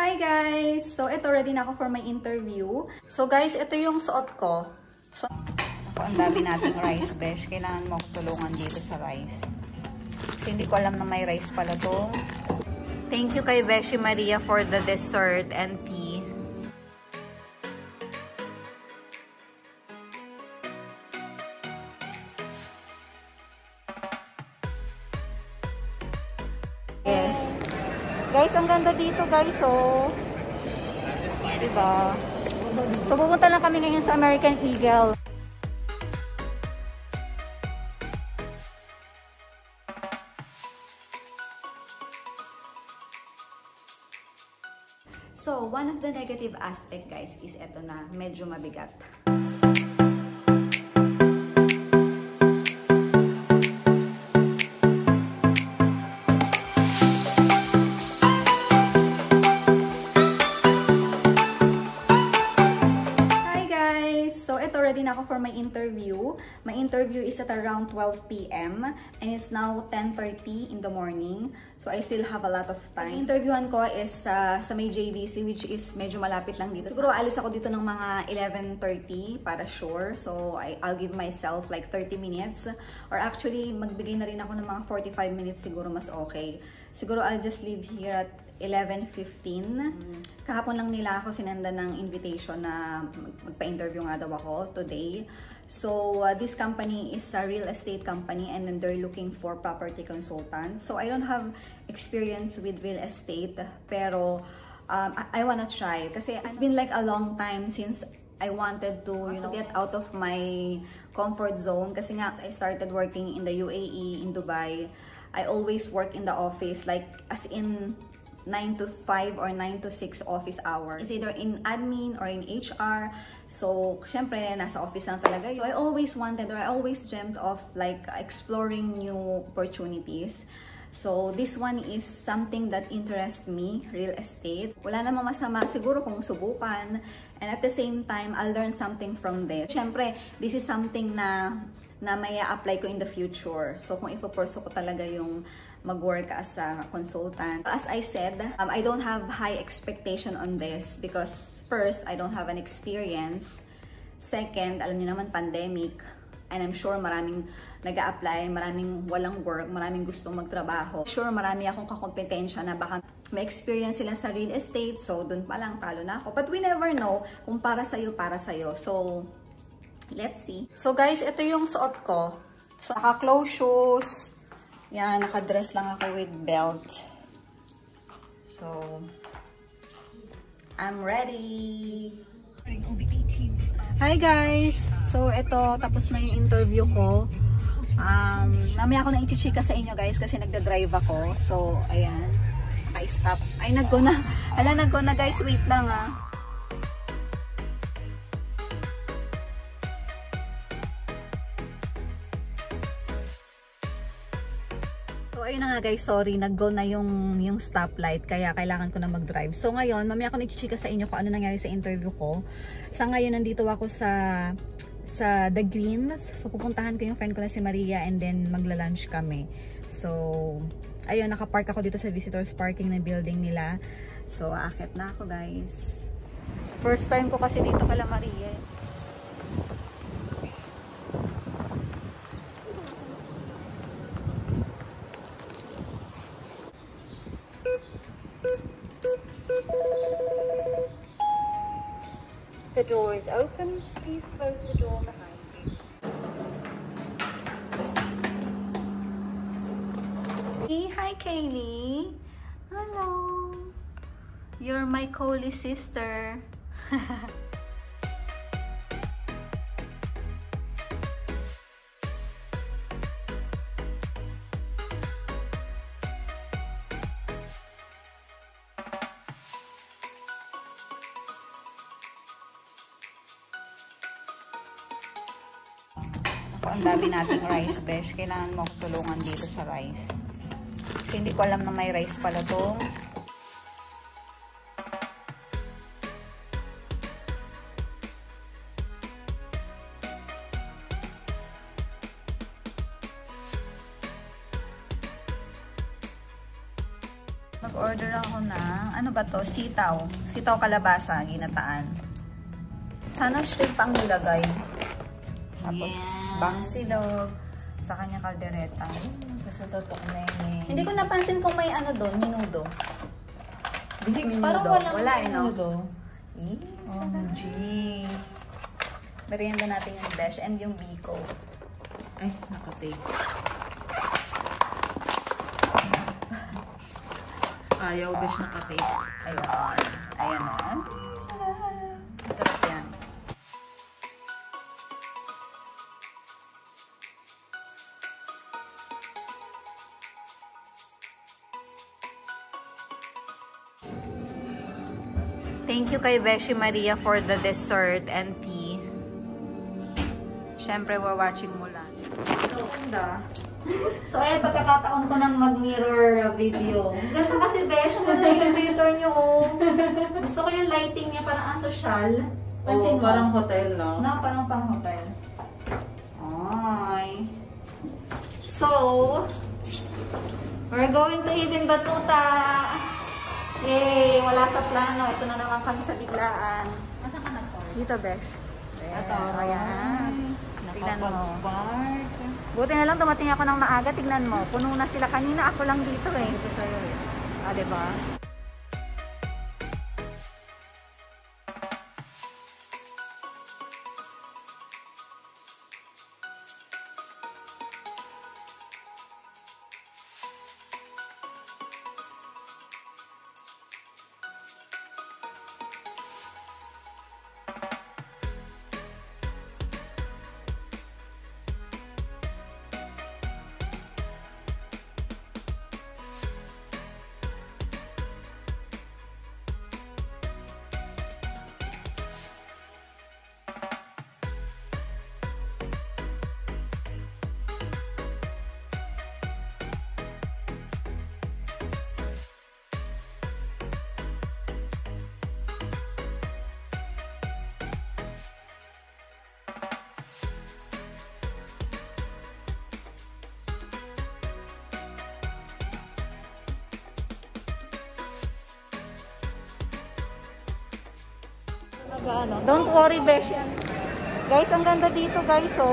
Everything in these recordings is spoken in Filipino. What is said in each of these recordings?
Hi guys! So, ito ready na ako for my interview. So guys, ito yung suot ko. So, ako, ang dami nating rice, besh. Kailangan mo ako tulungan dito sa rice. Kasi hindi ko alam na may rice pala to. Thank you kay Beshi Maria for the dessert and tea. Ganda dito guys, oh. Diba? So, pupunta lang kami ngayon sa American Eagle. So, one of the negative aspect guys is eto na, medyo mabigat. My interview is at around 12 p.m. and it's now 10.30 in the morning. So, I still have a lot of time. Yung interviewan ko is uh, sa may JVC which is medyo malapit lang dito. Siguro alis ako dito ng mga 11.30 para sure. So, I, I'll give myself like 30 minutes. Or actually, magbigay na rin ako ng mga 45 minutes siguro mas okay. Siguro I'll just leave here at 11.15. Kahapon lang nila ako sinenda ng invitation na magpa-interview nga daw ako today. So, uh, this company is a real estate company and then they're looking for property consultants. So, I don't have experience with real estate pero um, I, I wanna try. Kasi it's been like a long time since I wanted to, you know, get out of my comfort zone. Kasi nga, I started working in the UAE, in Dubai. I always work in the office, like as in 9 to 5 or 9 to 6 office hours. It's either in admin or in HR. So, syempre, nasa office lang talaga. So, I always wanted or I always dreamt of like exploring new opportunities. So, this one is something that interests me, real estate. Wala namang masama siguro kung subukan. And at the same time, I'll learn something from this. Syempre, this is something na na may apply ko in the future. So, kung ipoporso ko talaga yung mag-work as a consultant. As I said, um, I don't have high expectation on this because first, I don't have an experience. Second, alam niyo naman, pandemic. And I'm sure maraming nag apply maraming walang work, maraming gustong magtrabaho. Sure, marami akong kakompetensya na baka may experience sila sa real estate. So, dun pa lang talo na ako. But we never know kung para sa'yo, para sa'yo. So, let's see. So, guys, ito yung suot ko. So, naka-close shoes. Yan, naka-dress lang ako with belt. So, I'm ready. Hi guys! So, ito, tapos na yung interview ko. Um, mamaya ako na i-chika sa inyo guys kasi nagda-drive ako. So, ayan. Naka-stop. Ay, nag-go na. Hala, nag-go na guys. Wait lang ah. Nga guys, sorry, nag-go na yung, yung stoplight, kaya kailangan ko na mag-drive. So, ngayon, mamaya ako nag-chika sa inyo kung ano nangyari sa interview ko. Sa ngayon, nandito ako sa sa The Greens. So, pupuntahan ko yung friend ko na si Maria and then magla-lunch kami. So, ayun, nakapark ako dito sa visitors parking na building nila. So, akit na ako guys. First time ko kasi dito kala Maria. eh. The door is open. Please close the door behind you. Hi Kaylee. Hello. You're my Coley sister. ang dami nating rice, besh. Kailangan mo ako tulungan dito sa rice. Kasi hindi ko alam na may rice pala to. Nag-order ako ng, ano ba to? Sitaw. Sitaw kalabasa, ginataan. Sana shrimp ang nilagay. Tapos, Yes. bangsilog sa kanya kaldereta. Kasi totoo na yun eh. Hindi ko napansin kung may ano doon, minudo. Hindi, Minudo. parang walang Wala eh, no? minudo. Eh, OMG. Merienda natin yung besh and yung biko. Ay, nakatake. Ayaw, besh nakatake. Ayun. Ayan na. Thank you kay Beshi Maria for the dessert and tea. Siyempre, we're watching Mulan. Ganda. So, ayun, pagkakataon ko ng mag-mirror video. Ganda kasi, Besh. Ang ganda yung elevator niyo, oh. Gusto ko yung lighting niya, parang asosyal. Pansin mo? parang hotel, no? No, parang pang hotel. Ay. So, we're going to Ibn Batuta. Yay! Wala sa plano. Ito na naman kami sa biglaan. Nasaan ka nag-park? Dito, Besh. Ito. Ayan. Tignan mo. Buti na lang dumating ako ng maaga. Tignan mo. Puno na sila kanina. Ako lang dito eh. Ito sa'yo eh. Ah, diba? Nag-ano? Don't worry, Besh. Guys, ang ganda dito, guys. So,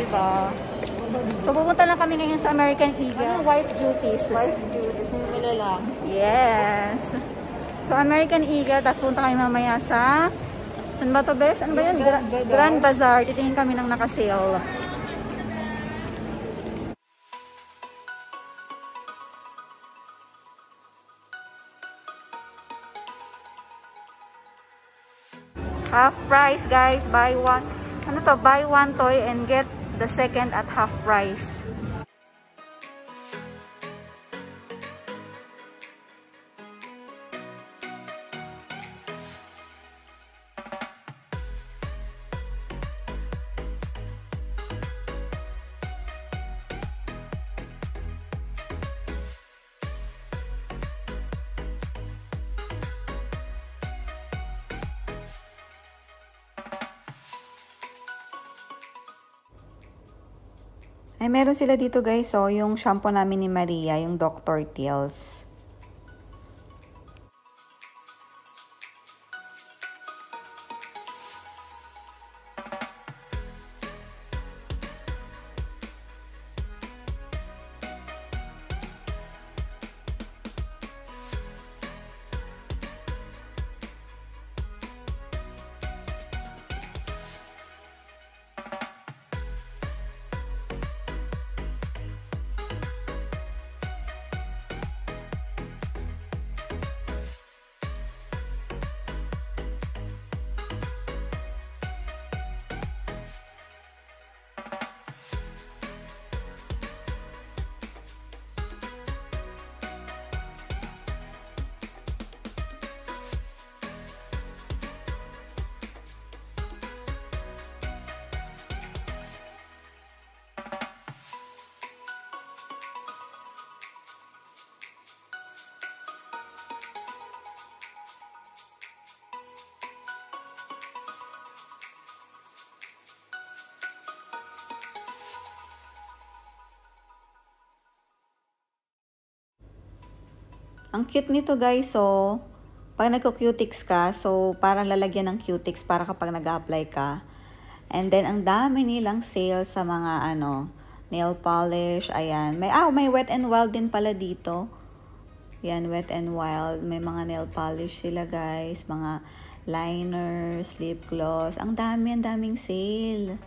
diba? So, pupunta lang kami ngayon sa American Eagle. wife duties? Wife duties. Sumimila lang. Yes. So, American Eagle. Tapos punta kami mamaya sa... Saan ba to, Besh? Ano ba yun? Gra- Grand Bazaar. Grand Bazaar. Titingin kami ng nakasale. Half price, guys. Buy one. Ano to? Buy one toy and get the second at half price. Ay, meron sila dito guys, so yung shampoo namin ni Maria, yung Dr. Teals. Ang cute nito guys, so pag nagko-cutics ka, so parang lalagyan ng cutics para kapag nag-apply ka. And then ang dami nilang sales sa mga ano, nail polish, ayan. May ah, may wet and wild din pala dito. Yan, wet and wild. May mga nail polish sila guys, mga liners, lip gloss. Ang dami, ang daming sale.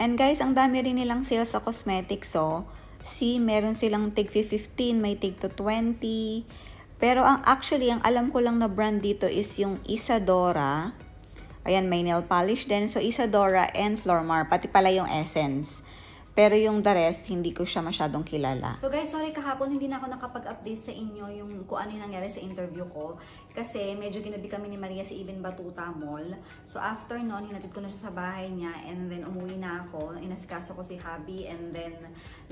And guys, ang dami rin nilang sales sa cosmetics, so See, meron silang tig 15, may tig to 20. Pero ang actually, ang alam ko lang na brand dito is yung Isadora. Ayan, may nail polish din. So, Isadora and Flormar, pati pala yung Essence. Pero yung the rest, hindi ko siya masyadong kilala. So guys, sorry kahapon hindi na ako nakapag-update sa inyo yung kung ano yung nangyari sa interview ko. Kasi medyo ginabi kami ni Maria sa Ibn Batuta Mall. So after nun, hinatid ko na siya sa bahay niya and then umuwi na ako. Inasikaso ko si Habi and then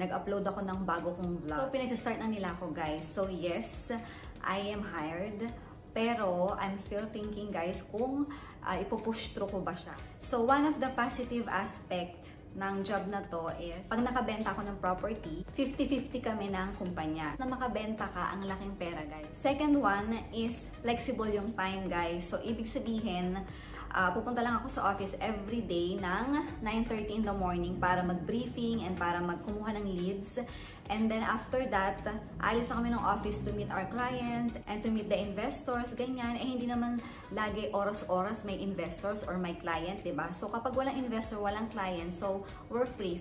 nag-upload ako ng bago kong vlog. So pinag-start na nila ako guys. So yes, I am hired. Pero I'm still thinking guys kung uh, ipupush through ko ba siya. So one of the positive aspect ng job na to is, pag nakabenta ako ng property, 50-50 kami ng kumpanya. Na makabenta ka, ang laking pera, guys. Second one is flexible yung time, guys. So, ibig sabihin, uh, pupunta lang ako sa office every day ng 9.30 in the morning para mag-briefing and para magkumuha ng leads. And then after that, alis na kami ng office to meet our clients and to meet the investors, ganyan. Eh hindi naman lagi oras-oras may investors or may client, ba? So kapag walang investor, walang client, so we're free.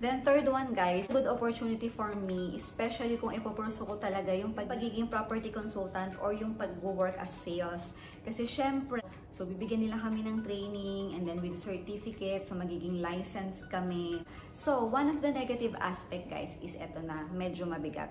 Then third one guys, good opportunity for me, especially kung ipopurso ko talaga yung pagiging property consultant or yung pag-work as sales. Kasi syempre, so bibigyan nila kami ng training and then with certificate, so magiging license kami. So one of the negative aspect guys is eto na, medyo mabigat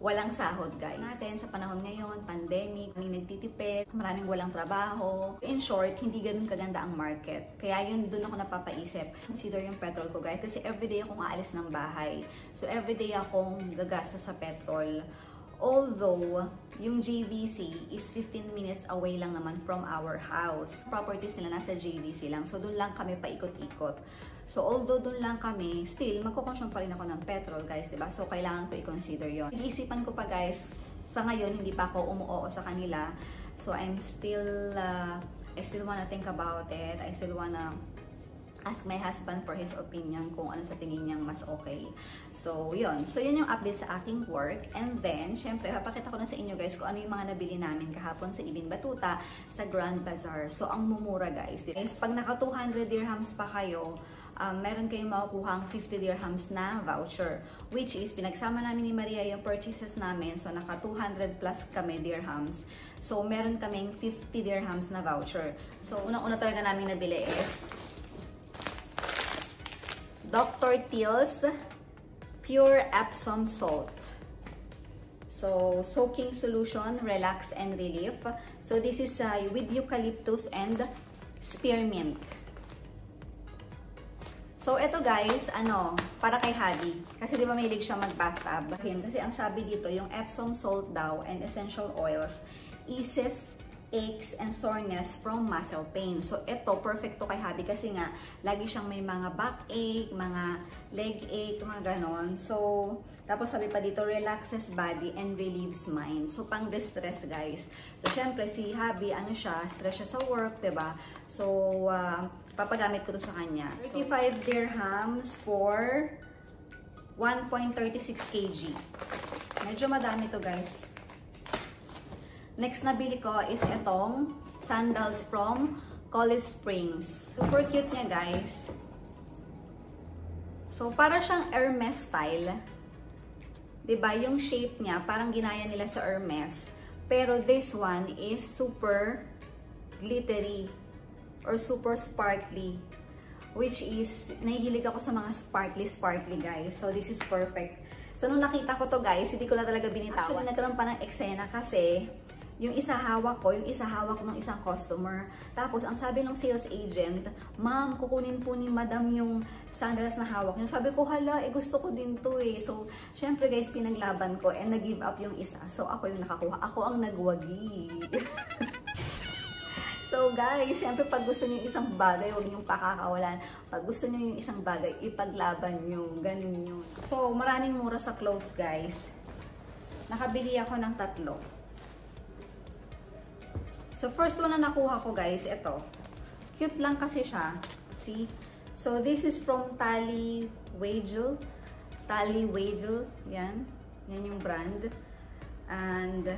walang sahod guys. Natin sa panahon ngayon, pandemic, may nagtitipid, maraming walang trabaho. In short, hindi ganun kaganda ang market. Kaya yun doon ako napapaisip. Consider yung petrol ko guys kasi everyday akong aalis ng bahay. So everyday akong gagasta sa petrol. Although, yung JVC is 15 minutes away lang naman from our house. Properties nila nasa JVC lang. So, doon lang kami paikot-ikot. So, although doon lang kami, still, magkukonsume pa rin ako ng petrol, guys, ba diba? So, kailangan ko i-consider yon. Isipan ko pa, guys, sa ngayon, hindi pa ako umuoo sa kanila. So, I'm still, uh, I still wanna think about it. I still wanna ask my husband for his opinion kung ano sa tingin niyang mas okay. So, yun. So, yun yung update sa aking work. And then, syempre, papakita ko na sa inyo guys kung ano yung mga nabili namin kahapon sa Ibin Batuta sa Grand Bazaar. So, ang mumura guys. Guys, pag naka 200 dirhams pa kayo, um, meron kayong makukuhang 50 dirhams na voucher. Which is, pinagsama namin ni Maria yung purchases namin. So, naka 200 plus kami dirhams. So, meron kaming 50 dirhams na voucher. So, unang-una talaga namin nabili is Dr. Teal's Pure Epsom Salt. So, soaking solution, relax and relief. So, this is uh, with eucalyptus and spearmint. So, ito guys, ano, para kay Hadi. Kasi di ba mahilig siya mag-bathtub. Kasi ang sabi dito, yung Epsom salt daw and essential oils eases aches and soreness from muscle pain. So, ito, perfect to kay Habi kasi nga, lagi siyang may mga backache, mga leg ache, mga ganon. So, tapos sabi pa dito, relaxes body and relieves mind. So, pang distress guys. So, syempre, si Habi, ano siya, stress siya sa work, ba diba? So, uh, papagamit ko to sa kanya. 35 dirhams for 1.36 kg. Medyo madami to guys. Next na bili ko is itong sandals from College Springs. Super cute niya, guys. So, para siyang Hermes style. ba diba? Yung shape niya, parang ginaya nila sa Hermes. Pero this one is super glittery or super sparkly. Which is, nahihilig ako sa mga sparkly-sparkly, guys. So, this is perfect. So, nung nakita ko to guys, hindi ko na talaga binitawan. Actually, nagkaroon pa ng eksena kasi yung isa hawak ko, yung isa hawak ng isang customer. Tapos, ang sabi ng sales agent, ma'am, kukunin po ni madam yung sandals na hawak niyo. Sabi ko, hala, eh, gusto ko din to eh. So, syempre guys, pinaglaban ko and nag-give up yung isa. So, ako yung nakakuha. Ako ang nagwagi. so, guys, syempre pag gusto niyo isang bagay, huwag niyong pakakawalan. Pag gusto niyo yung isang bagay, ipaglaban niyo. Ganun yun. So, maraming mura sa clothes guys. Nakabili ako ng tatlo. So, first one na nakuha ko guys, ito. Cute lang kasi siya. See? So, this is from Tally Wagel. Tally Wagel. Yan. Yan yung brand. And,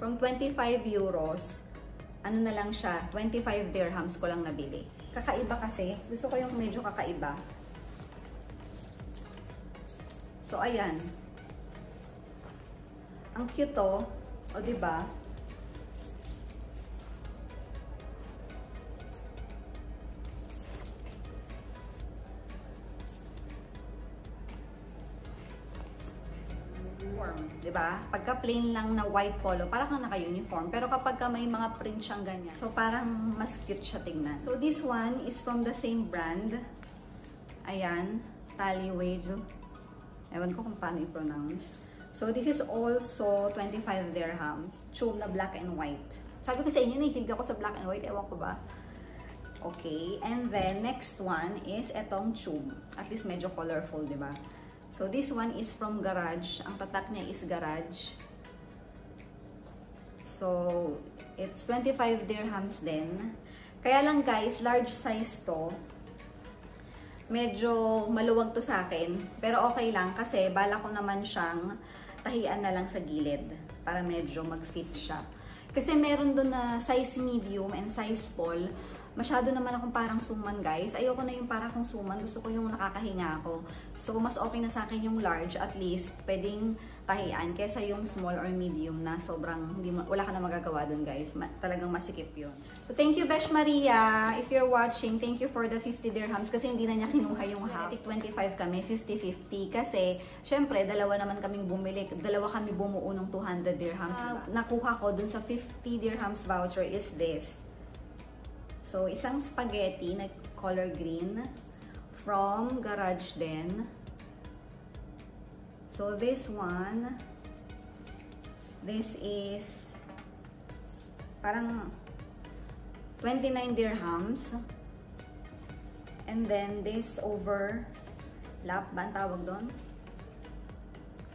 from 25 euros, ano na lang siya, 25 dirhams ko lang nabili. Kakaiba kasi. Gusto ko yung medyo kakaiba. So, ayan. Ang cute to. O, diba? Uniform, 'di ba? Pagka plain lang na white polo, para kang naka-uniform. Pero kapag ka may mga print siyang ganyan, so parang mas cute siya tingnan. So this one is from the same brand. Ayan, Tally Wage. Ewan ko kung paano i-pronounce. So this is also 25 dirhams. Tube na black and white. Sabi ko sa inyo, nahihilig ako sa black and white. Ewan ko ba? Okay, and then next one is etong tube. At least medyo colorful, 'di ba? So, this one is from Garage. Ang tatak niya is Garage. So, it's 25 dirhams din. Kaya lang guys, large size to. Medyo maluwag to sa akin. Pero okay lang kasi bala ko naman siyang tahian na lang sa gilid para medyo mag-fit siya. Kasi meron doon na size medium and size small masyado naman akong parang suman guys. Ayoko na yung parang akong suman. Gusto ko yung nakakahinga ako. So, mas okay na sa akin yung large. At least, pwedeng tahian. Kesa yung small or medium na sobrang, hindi, wala ka na magagawa dun guys. Ma talagang masikip yun. So, thank you Besh Maria. If you're watching, thank you for the 50 dirhams. Kasi hindi na niya kinuha yung half. 25 kami, 50-50. Kasi, syempre, dalawa naman kaming bumili. Dalawa kami bumuo ng 200 dirhams. Uh, nakuha ko dun sa 50 dirhams voucher is this. So, isang spaghetti na color green from Garage din. So, this one, this is parang 29 dirhams. And then, this over lap ba ang tawag doon?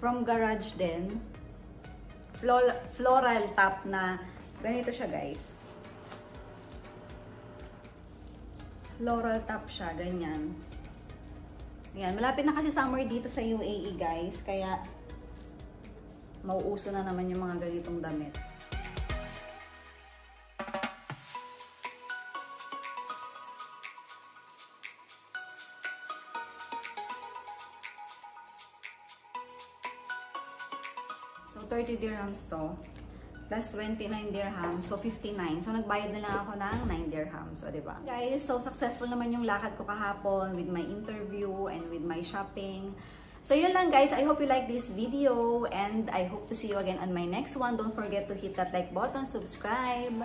From Garage. Floral, floral top na ganito siya guys. Floral top siya, ganyan. Yan, malapit na kasi summer dito sa UAE guys, kaya mauuso na naman yung mga ganitong damit. So, 30 dirhams to plus 29 dirhams, so 59. So, nagbayad na lang ako ng 9 dirhams, so, diba? Guys, so successful naman yung lakad ko kahapon with my interview and with my shopping. So, yun lang guys. I hope you like this video and I hope to see you again on my next one. Don't forget to hit that like button, subscribe.